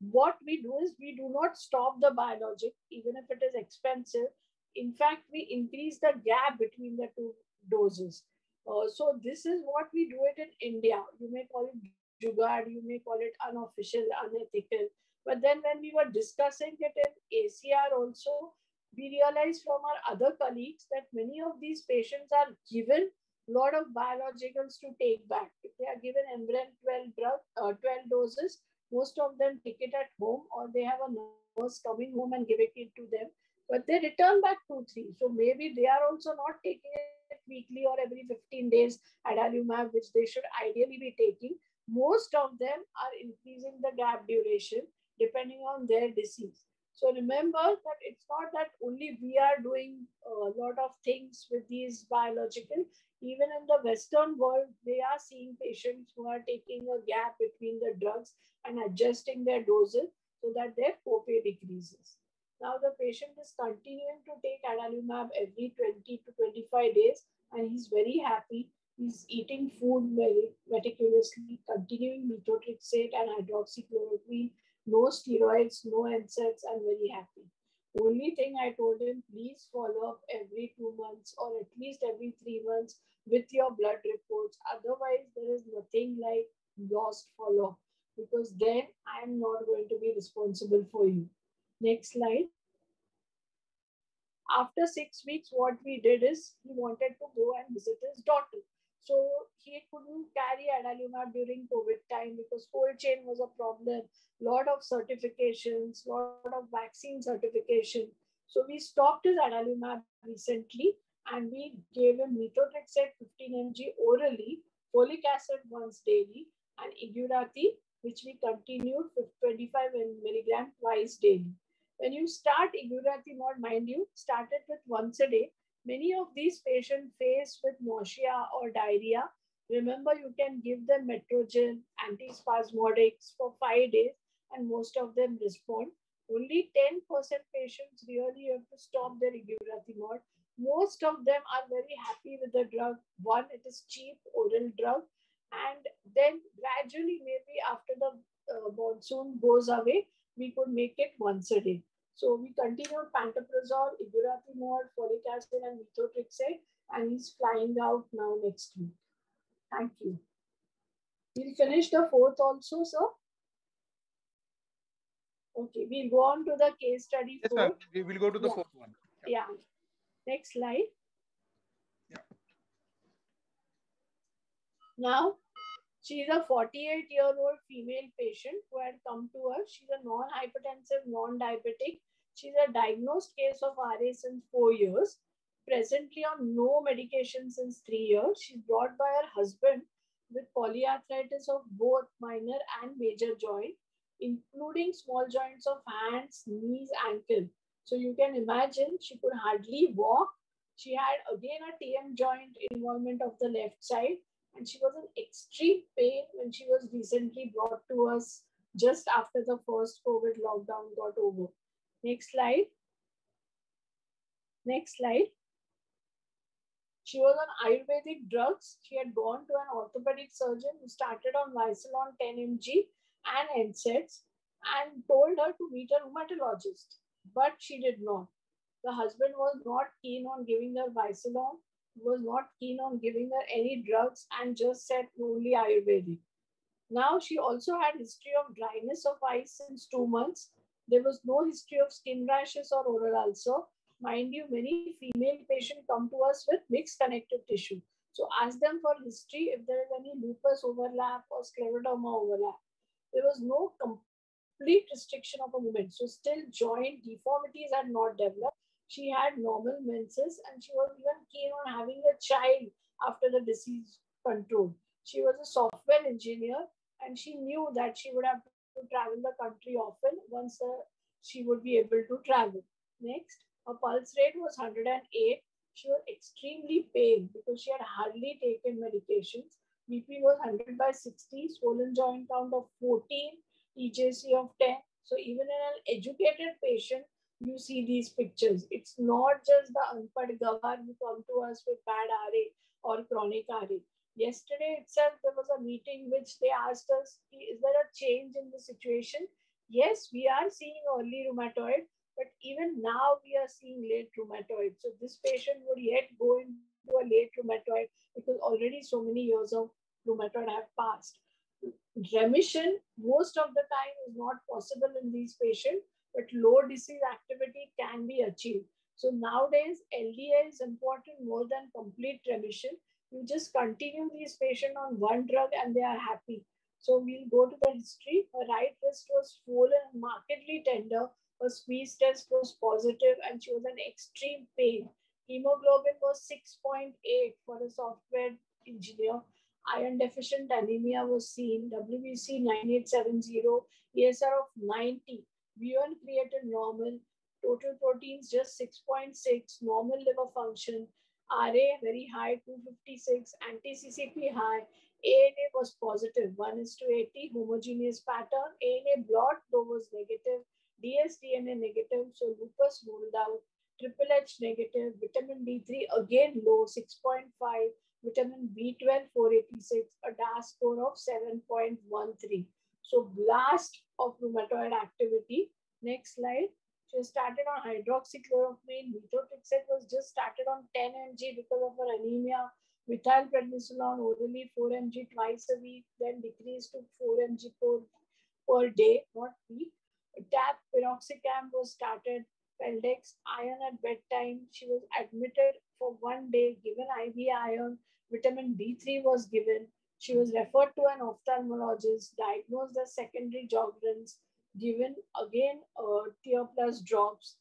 what we do is we do not stop the biologic, even if it is expensive. In fact, we increase the gap between the two doses. Uh, so this is what we do it in India. You may call it jugaad, you may call it unofficial, unethical. But then when we were discussing it in ACR also, we realized from our other colleagues that many of these patients are given a lot of biologicals to take back. If they are given Enbrel 12 drug, uh, 12 doses, most of them take it at home or they have a nurse coming home and giving it to them. But they return back two, three. So maybe they are also not taking it weekly or every 15 days adalimumab, which they should ideally be taking. Most of them are increasing the gap duration depending on their disease. So remember that it's not that only we are doing a lot of things with these biological. Even in the Western world, they are seeing patients who are taking a gap between the drugs and adjusting their doses so that their copay decreases. Now the patient is continuing to take adalimumab every 20 to 25 days and he's very happy. He's eating food very meticulously, continuing methotrexate and hydroxychloroquine no steroids, no NSAIDs, I'm very happy. Only thing I told him, please follow up every two months or at least every three months with your blood reports. Otherwise, there is nothing like lost follow up because then I'm not going to be responsible for you. Next slide. After six weeks, what we did is he wanted to go and visit his daughter. So he couldn't carry adalimumab during COVID time because cold chain was a problem. Lot of certifications, lot of vaccine certification. So we stopped his adalimumab recently and we gave him methotrexate 15 mg orally, folic acid once daily, and igurati, which we continued with 25 milligram twice daily. When you start iguratimod, mind you, started with once a day. Many of these patients face with nausea or diarrhea. Remember, you can give them metrogyl, antispasmodics for five days, and most of them respond. Only 10% patients really have to stop their iguratimod. Most of them are very happy with the drug. One, it is cheap oral drug. And then gradually, maybe after the uh, monsoon goes away, we could make it once a day. So we continued pantoprazole, iguratimod, folic acid, and methotrexate, and he's flying out now next week. Thank you. We'll finish the fourth also, sir. Okay, we'll go on to the case study. Yes, ma'am. We will go to the Yeah. fourth one. Yeah. Next slide. Yeah. Now, she's a 48 year old female patient who had come to us. She's a non hypertensive, non diabetic. She's a diagnosed case of RA since four years. Presently on no medication since three years. She's brought by her husband with polyarthritis of both minor and major joint, including small joints of hands, knees, ankle. So you can imagine she could hardly walk. She had again a TM joint involvement of the left side, and she was in extreme pain when she was recently brought to us just after the first COVID lockdown got over. Next slide. Next slide. She was on Ayurvedic drugs. She had gone to an orthopedic surgeon who started on Wysolone 10 mg and NSAIDs and told her to meet a rheumatologist, but she did not. The husband was not keen on giving her Wysolone, was not keen on giving her any drugs, and just said only Ayurvedic. Now she also had history of dryness of eyes since two months. There was no history of skin rashes or oral ulcer. Mind you, many female patients come to us with mixed connective tissue. So ask them for history if there is any lupus overlap or scleroderma overlap. There was no complete restriction of a movement. So still joint deformities had not developed. She had normal menses and she was even keen on having a child after the disease control. She was a software engineer and she knew that she would have travel the country often once uh, she would be able to travel. Next, her pulse rate was 108. She was extremely pale because she had hardly taken medications. BP was 100 by 60, swollen joint count of 14, TJC of 10. So even in an educated patient, you see these pictures. It's not just the unpad gawar who come to us with bad RA or chronic RA. Yesterday itself, there was a meeting which they asked us, is there a change in the situation? Yes, we are seeing early rheumatoid, but even now we are seeing late rheumatoid. So this patient would yet go into a late rheumatoid because already so many years of rheumatoid have passed. Remission most of the time is not possible in these patients, but low disease activity can be achieved. So nowadays, LDA is important more than complete remission. You just continue these patients on one drug and they are happy. So we'll go to the history. Her right wrist was swollen markedly tender. Her squeeze test was positive and she was in extreme pain. Hemoglobin was 6.8 for a software engineer. Iron deficient anemia was seen. WBC 9870, ESR of 90. V1 created normal. Total proteins just 6.6. Normal liver function. RA very high, 256. Anti-CCP high. ANA was positive, 1 is to 80, homogeneous pattern. ANA blot, though, was negative. dsDNA negative, so lupus ruled out. Triple H negative, vitamin D3 again low, 6.5. Vitamin B12, 486, a DAS score of 7.13. So blast of rheumatoid activity. Next slide. She started on hydroxychloroquine. Methotrexate was just started on 10 mg because of her anemia methylprednisolone orally 4 mg twice a week, then decreased to 4 mg per, per day, not week. TAP piroxicam was started, Peldex iron at bedtime. She was admitted for one day, given IV iron, vitamin D3 was given. She was referred to an ophthalmologist, diagnosed as secondary Sjogren's, given again uh, tear plus drops.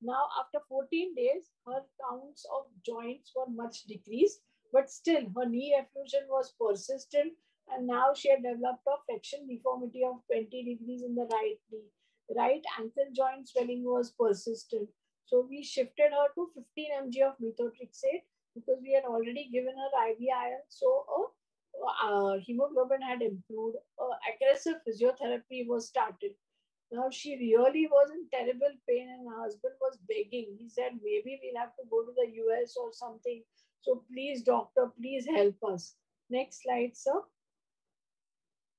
Now, after 14 days, her counts of joints were much decreased, but still her knee effusion was persistent. And now she had developed a flexion deformity of 20 degrees in the right knee. Right ankle joint swelling was persistent. So we shifted her to 15 mg of methotrexate because we had already given her IV iron. So uh, hemoglobin had improved. Uh, aggressive physiotherapy was started. Now she really was in terrible pain and her husband was begging. He said, maybe we'll have to go to the US or something. So please, doctor, please help us. Next slide, sir.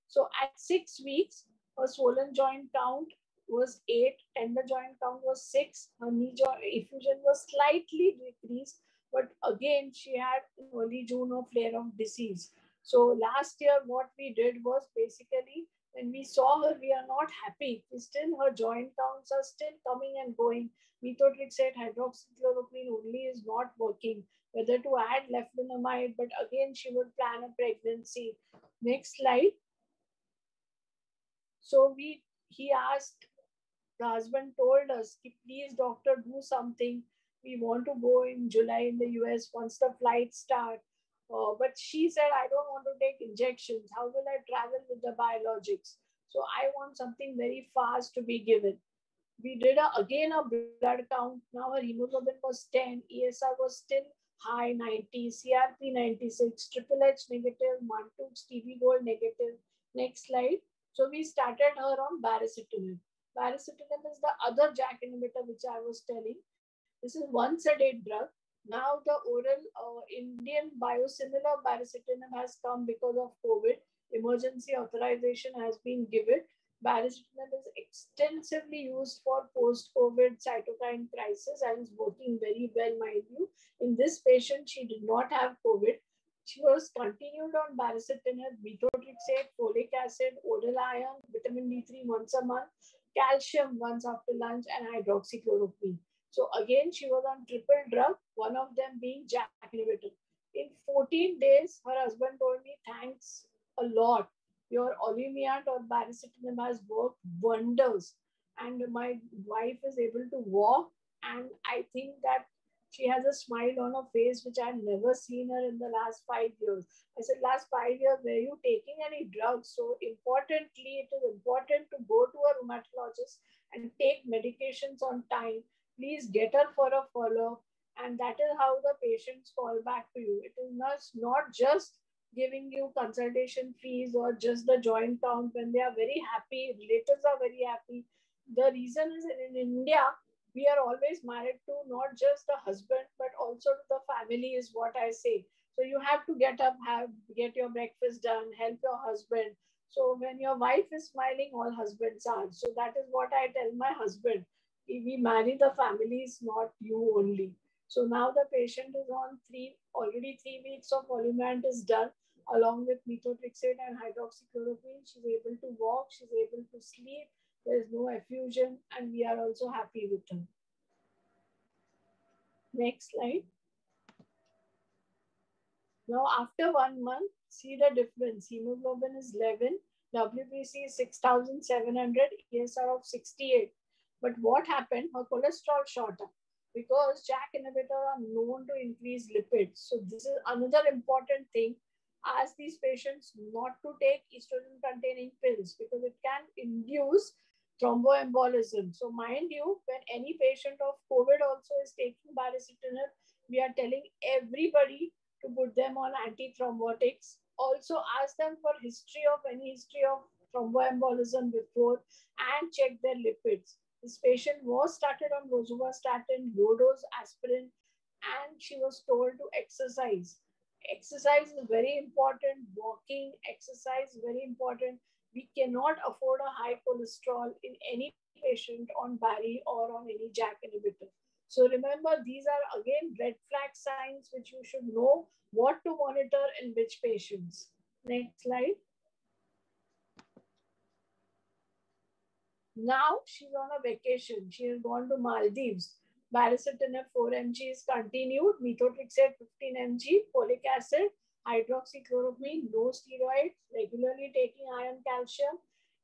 So at six weeks, her swollen joint count was eight, tender joint count was six, her knee joint effusion was slightly decreased, but again, she had early June a flare of disease. So last year, what we did was basically when we saw her, we are not happy. Still, her joint counts are still coming and going. Methotrexate hydroxychloroquine only is not working. Whether to add leflunomide, but again, she would plan a pregnancy. Next slide. So we he asked, the husband told us, please doctor, do something. We want to go in July in the US once the flights start. Uh, but she said, I don't want to take injections. How will I travel with the biologics? So I want something very fast to be given. We did a, again a blood count. Now her hemoglobin was 10, ESR was still high 90, CRP 96, Triple H negative, Mantoux TB Gold negative. Next slide. So we started her on baricitinib. Baricitinib is the other JAK inhibitor which I was telling. This is once a day drug. Now the oral uh, Indian biosimilar baricitinib has come because of COVID. Emergency authorization has been given. Baricitinib is extensively used for post-COVID cytokine crisis and is working very well, mind you. In this patient, she did not have COVID. She was continued on baricitinib, methotrexate, folic acid, oral iron, vitamin D3 once a month, calcium once after lunch, and hydroxychloroquine. So again, she was on triple drug, one of them being JAK inhibitor. In 14 days, her husband told me, thanks a lot. Your Olumiant or baricitinib has worked wonders. And my wife is able to walk. And I think that she has a smile on her face, which I've never seen her in the last five years. I said, last five years, were you taking any drugs? So importantly, it is important to go to a rheumatologist and take medications on time. Please get her for a follow. And that is how the patients call back to you. It is not, not just giving you consultation fees or just the joint count when they are very happy, relatives are very happy. The reason is in India, we are always married to not just the husband but also to the family is what i say so you have to get up have get your breakfast done help your husband so when your wife is smiling all husbands are so that is what i tell my husband we marry the families not you only so now the patient is on three already three weeks of Olumiant is done along with methotrexate and hydroxychloroquine she's able to walk she's able to sleep there's no effusion, and we are also happy with her. Next slide. Now, after one month, see the difference. Hemoglobin is 11, WBC is 6,700, ESR of 68. But what happened? Her cholesterol shot up because JAK inhibitors are known to increase lipids. So this is another important thing. Ask these patients not to take estrogen containing pills because it can induce thromboembolism. So mind you, when any patient of COVID also is taking baricitinib, we are telling everybody to put them on antithrombotics. Also ask them for history of any history of thromboembolism before and check their lipids. This patient was started on rosuvastatin, low dose aspirin, and she was told to exercise. Exercise is very important. Walking, exercise, very important we cannot afford a high cholesterol in any patient on Bari or on any JAK inhibitor. So remember, these are again red flag signs which you should know what to monitor in which patients. Next slide. Now she's on a vacation. She has gone to Maldives. Baricitinib 4 mg is continued. Methotrexate 15 mg, folic acid, hydroxychloroquine, no steroids, regularly taking iron calcium.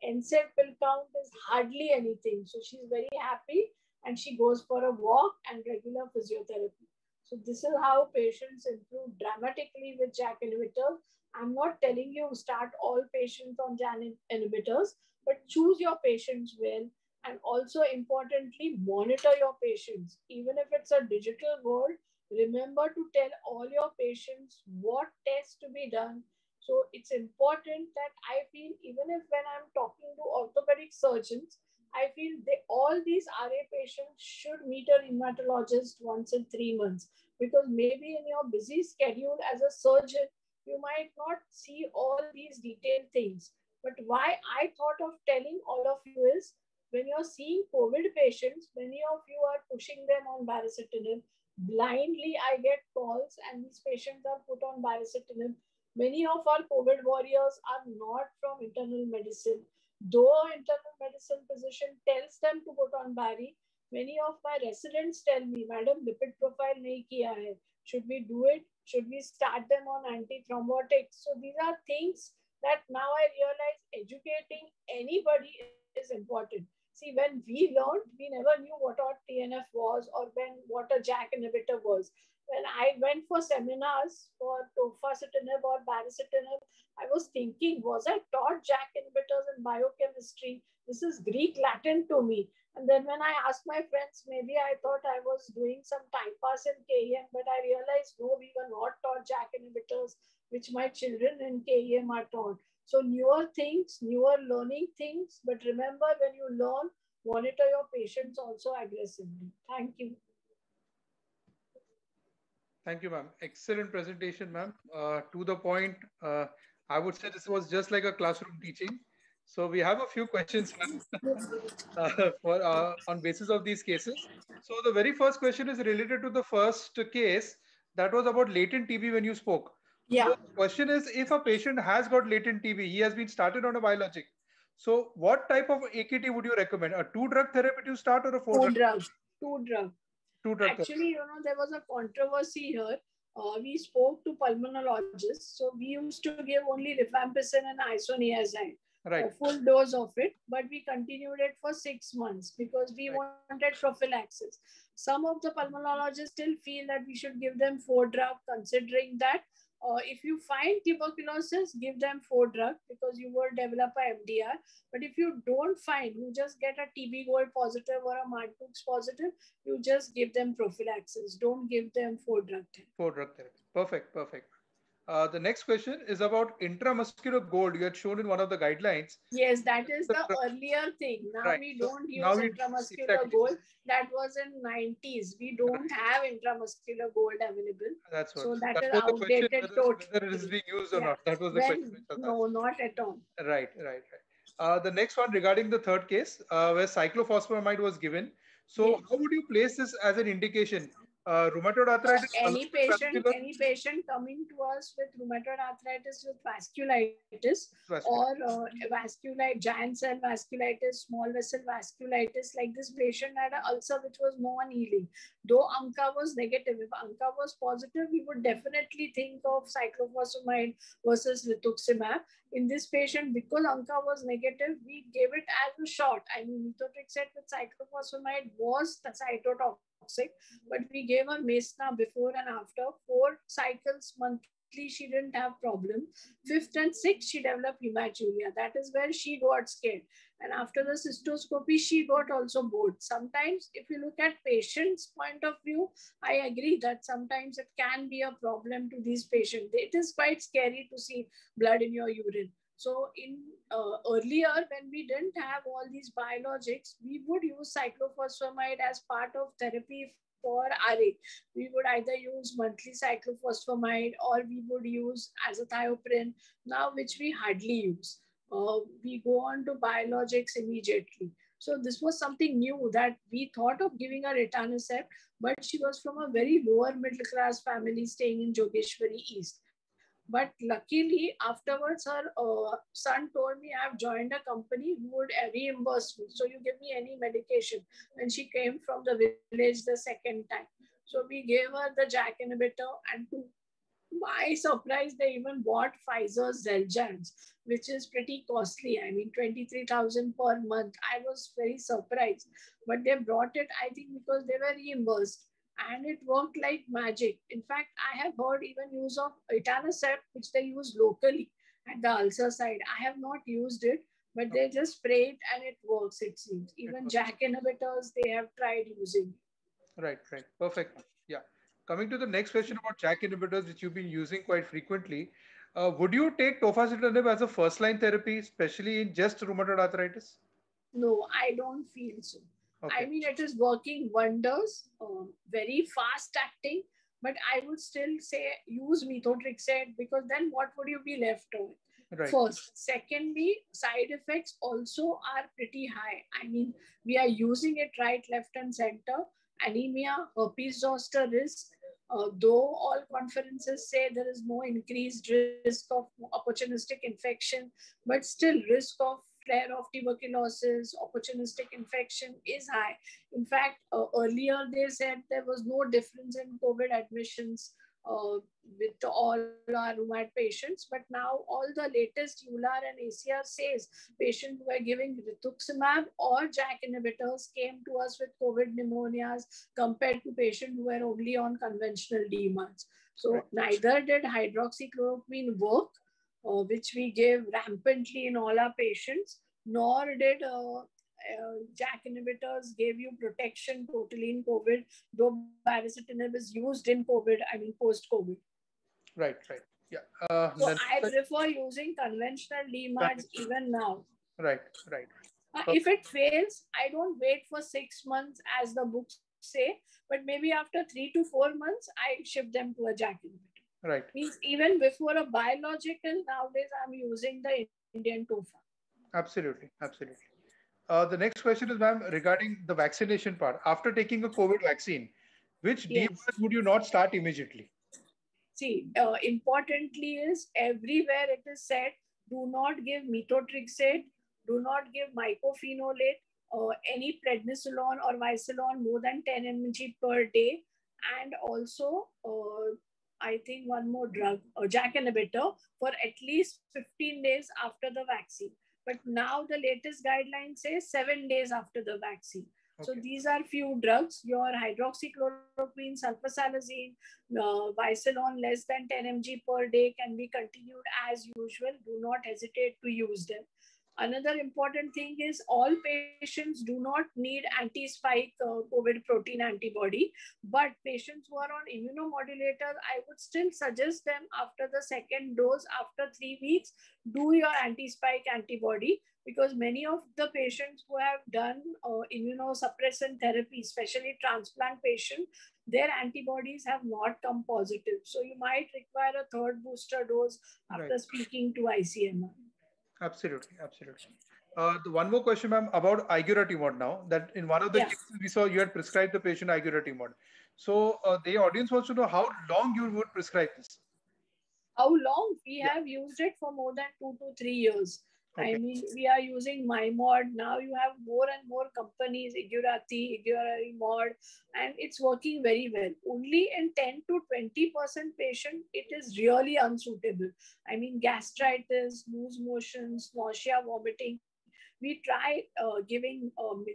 NSAID pill count is hardly anything. So she's very happy and she goes for a walk and regular physiotherapy. So this is how patients improve dramatically with JAK inhibitors. I'm not telling you start all patients on JAK inhibitors, but choose your patients well. And also importantly, monitor your patients. Even if it's a digital world, remember to tell all your patients what tests to be done. So it's important that I feel even if when I'm talking to orthopedic surgeons, I feel they, all these RA patients should meet a rheumatologist once in three months because maybe in your busy schedule as a surgeon, you might not see all these detailed things. But why I thought of telling all of you is when you're seeing COVID patients, many of you are pushing them on baricitinib. Blindly, I get calls and these patients are put on baricitinib. Many of our COVID warriors are not from internal medicine though internal medicine physician tells them to put on Bari, many of my residents tell me, Madam, lipid profile nahi kiya hai. Should we do it? Should we start them on antithrombotics? So these are things that now I realize educating anybody is important. See, when we learned, we never knew what our TNF was or when what a JAK inhibitor was when I went for seminars for tofacitinib or baricitinib, I was thinking, was I taught JAK inhibitors in biochemistry? This is Greek Latin to me. And then when I asked my friends, maybe I thought I was doing some time pass in KEM, but I realized no, we were not taught JAK inhibitors, which my children in KEM are taught. So newer things, newer learning things, but remember when you learn, monitor your patients also aggressively. Thank you. Thank you, ma'am. Excellent presentation, ma'am. Uh, to the point, uh, I would say this was just like a classroom teaching. So we have a few questions uh, for uh, on basis of these cases. So the very first question is related to the first case that was about latent TB when you spoke. Yeah. So the question is, if a patient has got latent TB, he has been started on a biologic. So what type of AKT would you recommend? A two drug therapy to start or a four, four drug? drug? Two drug. Two drug. Actually, you know, there was a controversy here. Uh, we spoke to pulmonologists. So we used to give only rifampicin and isoniazid. Right. A full dose of it, but we continued it for six months because we right. wanted prophylaxis. Some of the pulmonologists still feel that we should give them four drug, considering that uh, if you find tuberculosis, give them four drug because you will develop a MDR. But if you don't find, you just get a TB gold positive or a Marburg's positive, you just give them prophylaxis. Don't give them four drug therapy. Four drug therapy. Perfect, perfect. Uh, the next question is about intramuscular gold. You had shown in one of the guidelines. Yes, that is the earlier thing. Now right. we don't use intramuscular exactly. gold. That was in 90s. We don't have intramuscular gold available. That's what. So that, that is outdated question, whether, whether it is being used or yeah. not. That was the when, question. No, not at all. Right, right, right. Uh, the next one regarding the third case, uh, where cyclophosphamide was given. So yes. how would you place this as an indication? Uh, rheumatoid arthritis. Any patient, any patient coming to us with rheumatoid arthritis with vasculitis or uh, vasculitis, giant cell vasculitis, small vessel vasculitis, like this patient had an ulcer which was non-healing. Though ANCA was negative, if ANCA was positive, we would definitely think of cyclophosphamide versus rituximab. In this patient, because ANCA was negative, we gave it as a shot. I mean, methotrexate with cyclophosphamide was the cytotoxic toxic, but we gave her Mesna before and after. Four cycles monthly, she didn't have problem. Fifth and sixth, she developed hematuria. That is where she got scared. And after the cystoscopy, she got also bored. Sometimes, if you look at patient's point of view, I agree that sometimes it can be a problem to these patients. It is quite scary to see blood in your urine. So in uh, earlier, when we didn't have all these biologics, we would use cyclophosphamide as part of therapy for RA. We would either use monthly cyclophosphamide or we would use azathioprine, now which we hardly use. Uh, we go on to biologics immediately. So this was something new that we thought of giving her etanercept, but she was from a very lower middle class family staying in Jogeshwari East. But luckily, afterwards, her uh, son told me I have joined a company who would reimburse me. So you give me any medication. And she came from the village the second time. So we gave her the JAK inhibitor, and to my surprise, they even bought Pfizer's Xeljanz, which is pretty costly. I mean, 23,000 per month. I was very surprised. But they brought it, I think, because they were reimbursed and it worked like magic. In fact, I have heard even use of etanercept, which they use locally at the ulcer side. I have not used it, but they just spray it and it works, it seems. Even JAK inhibitors, they have tried using. Right, right. Perfect. Yeah. Coming to the next question about JAK inhibitors, which you've been using quite frequently. Uh, would you take tofacitinib as a first line therapy, especially in just rheumatoid arthritis? No, I don't feel so. Okay. I mean, it is working wonders, uh, very fast acting, but I would still say use methotrexate because then what would you be left with? Right. First. Secondly, side effects also are pretty high. I mean, we are using it right, left, and center. Anemia, herpes zoster risk, uh, though all conferences say there is no increased risk of opportunistic infection, but still risk of flare of tuberculosis, opportunistic infection is high. In fact, uh, earlier they said there was no difference in COVID admissions uh, with all our rheumatoid patients, but now all the latest EULAR and ACR says patients who are giving rituximab or JAK inhibitors came to us with COVID pneumonias compared to patients who were only on conventional DMARDs. So right. neither did hydroxychloroquine work uh, which we gave rampantly in all our patients, nor did uh, uh, JAK inhibitors gave you protection totally in COVID, though baricitinib is used in COVID, I mean post-COVID. Right, right. Yeah. Uh, so I prefer using conventional DMARDs even now. Right, right. Uh, if it fails, I don't wait for six months as the books say, but maybe after three to four months, I shift them to a JAK inhibitor. Right. Means even before a biological, nowadays I'm using the Indian tofa. Absolutely, absolutely. Uh, the next question is, ma'am, regarding the vaccination part. After taking a COVID vaccine, which yes. would you not start immediately? See, uh, importantly is everywhere it is said, do not give methotrexate, do not give mycophenolate, uh, any prednisolone or Wysolone more than 10 mg per day, and also uh, I think, one more drug, or JAK inhibitor, for at least 15 days after the vaccine. But now the latest guideline says seven days after the vaccine. Okay. So these are few drugs. Your hydroxychloroquine, sulfasalazine, uh, less than 10 mg per day can be continued as usual. Do not hesitate to use them. Another important thing is all patients do not need anti-spike uh, COVID protein antibody, but patients who are on immunomodulator, I would still suggest them after the second dose, after three weeks, do your anti-spike antibody because many of the patients who have done uh, immunosuppressant therapy, especially transplant patient, their antibodies have not come positive. So you might require a third booster dose after right. speaking to ICMR. Absolutely, absolutely. Uh, the one more question, ma'am, about iguratimod now. That in one of the cases we saw you had prescribed the patient iguratimod. So uh, the audience wants to know how long you would prescribe this. How long? We yeah. have used it for more than two to three years. Okay. I mean, we are using Zyramod. Now you have more and more companies, Igurati, mod, and it's working very well. Only in 10 to 20% patient, it is really unsuitable. I mean, gastritis, loose motions, nausea, vomiting. We try uh, giving um,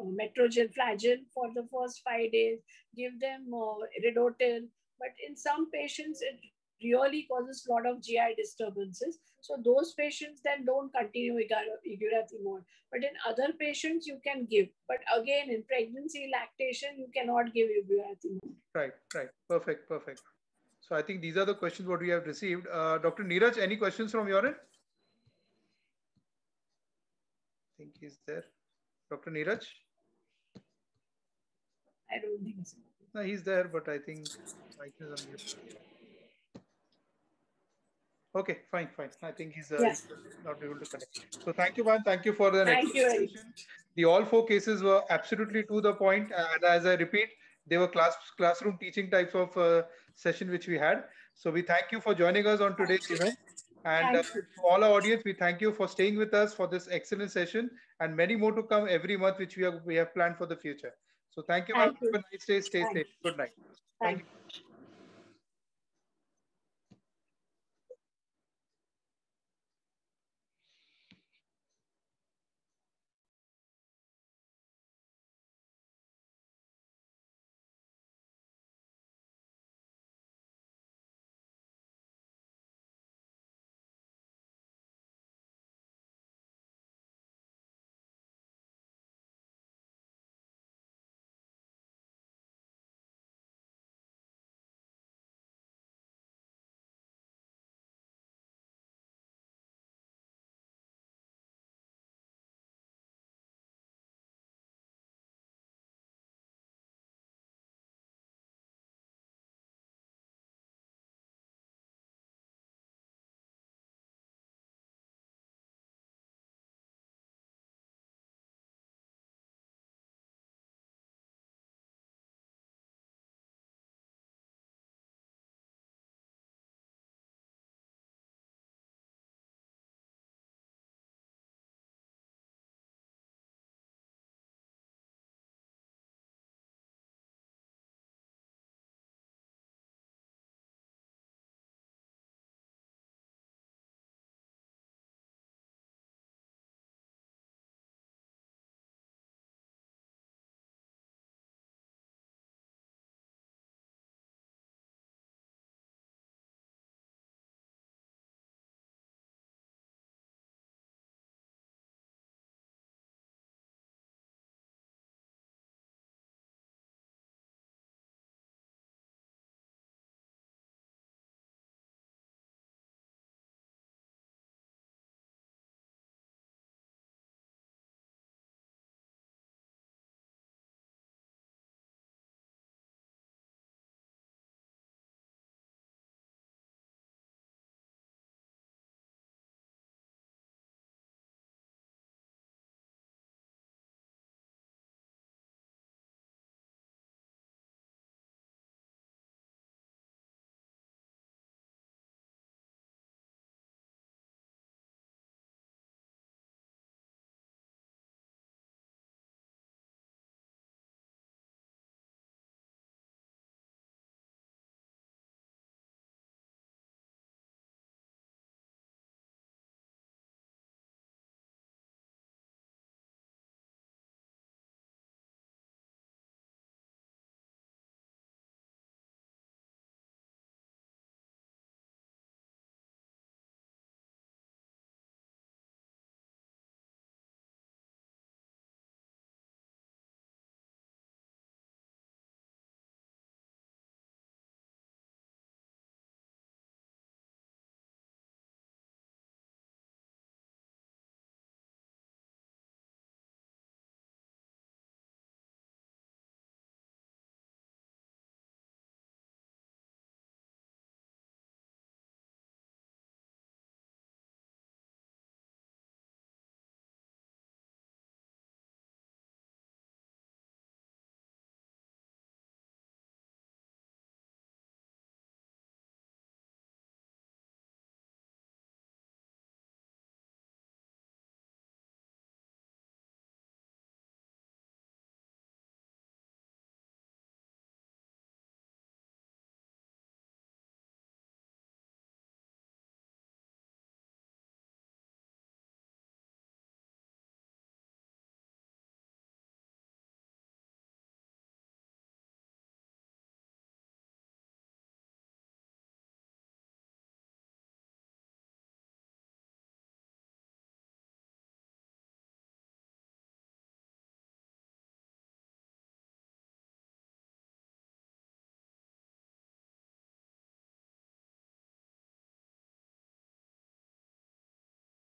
uh, metrogyl flagyl for the first five days, give them uh, Redotil, but in some patients, it really causes a lot of GI disturbances. So those patients then don't continue iguratimod. But in other patients, you can give. But again, in pregnancy, lactation, you cannot give iguratimod. Right, right. Perfect, perfect. So I think these are the questions what we have received. Uh, Dr. Neeraj, any questions from your end? I think he's there. Dr. Neeraj? I don't think so. No, he's there, but I think Mike is on mute. Okay, fine, fine. I think he's, uh, yes. not able to connect. So thank you, man. Thank you for the thank you. The all four cases were absolutely to the point, and as I repeat, they were class classroom teaching types of uh, session which we had. So we thank you for joining us on today's event. And uh, Thank you. to all our audience, we thank you for staying with us for this excellent session and many more to come every month, which we have, we have planned for the future. So thank you. Thank you. Have a nice day. Stay Thank safe. Good night. Thank you.